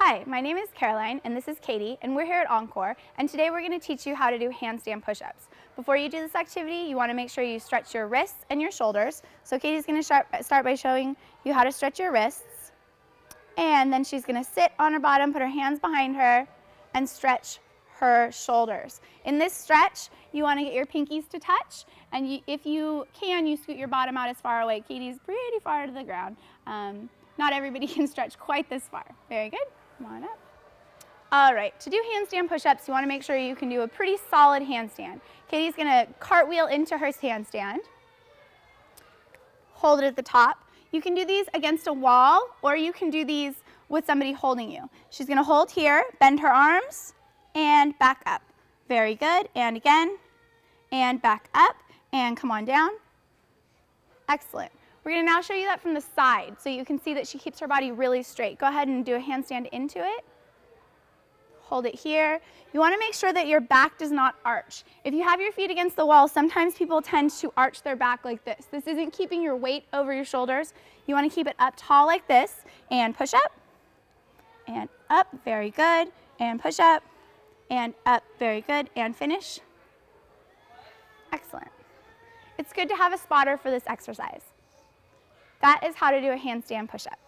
Hi, my name is Caroline and this is Katie and we're here at Encore and today we're going to teach you how to do handstand push-ups. Before you do this activity, you want to make sure you stretch your wrists and your shoulders. So Katie's going to start, by showing you how to stretch your wrists and then she's going to sit on her bottom, put her hands behind her and stretch her shoulders. In this stretch, you want to get your pinkies to touch and you, if you can, you scoot your bottom out as far away. Katie's pretty far to the ground. Um, not everybody can stretch quite this far. Very good. Come on up. All right, to do handstand push-ups, you want to make sure you can do a pretty solid handstand. Katie's going to cartwheel into her handstand. Hold it at the top. You can do these against a wall, or you can do these with somebody holding you. She's going to hold here, bend her arms, and back up. Very good. And again, and back up, and come on down. Excellent. We're going to now show you that from the side so you can see that she keeps her body really straight. Go ahead and do a handstand into it. Hold it here. You want to make sure that your back does not arch. If you have your feet against the wall, sometimes people tend to arch their back like this. This isn't keeping your weight over your shoulders. You want to keep it up tall like this and push up and up. Very good. And push up and up. Very good. And finish. Excellent. It's good to have a spotter for this exercise. That is how to do a handstand push-up.